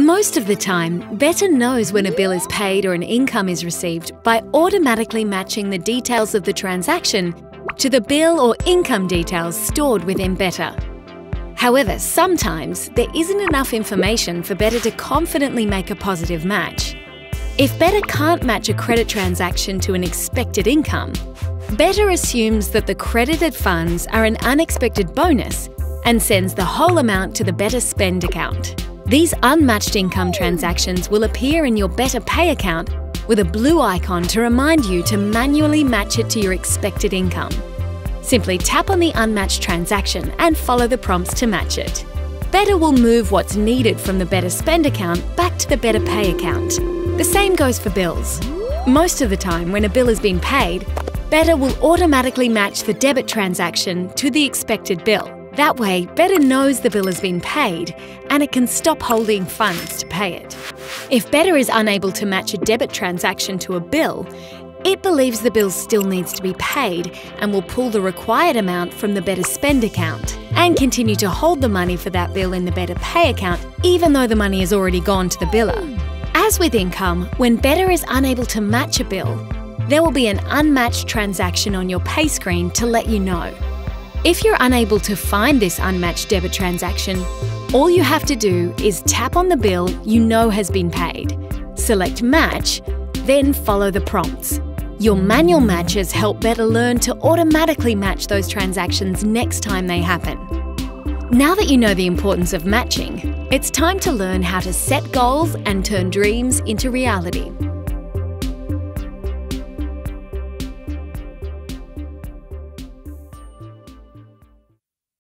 Most of the time, Better knows when a bill is paid or an income is received by automatically matching the details of the transaction to the bill or income details stored within Better. However, sometimes there isn't enough information for Better to confidently make a positive match. If Better can't match a credit transaction to an expected income, Better assumes that the credited funds are an unexpected bonus and sends the whole amount to the Better Spend account. These unmatched income transactions will appear in your Better Pay account with a blue icon to remind you to manually match it to your expected income. Simply tap on the unmatched transaction and follow the prompts to match it. Better will move what's needed from the Better Spend account back to the Better Pay account. The same goes for bills. Most of the time, when a bill has been paid, Better will automatically match the debit transaction to the expected bill. That way, Better knows the bill has been paid and it can stop holding funds to pay it. If Better is unable to match a debit transaction to a bill, it believes the bill still needs to be paid and will pull the required amount from the Better Spend account and continue to hold the money for that bill in the Better Pay account even though the money has already gone to the biller. As with income, when Better is unable to match a bill, there will be an unmatched transaction on your pay screen to let you know. If you're unable to find this unmatched debit transaction, all you have to do is tap on the bill you know has been paid, select Match, then follow the prompts. Your manual matches help Better learn to automatically match those transactions next time they happen. Now that you know the importance of matching, it's time to learn how to set goals and turn dreams into reality.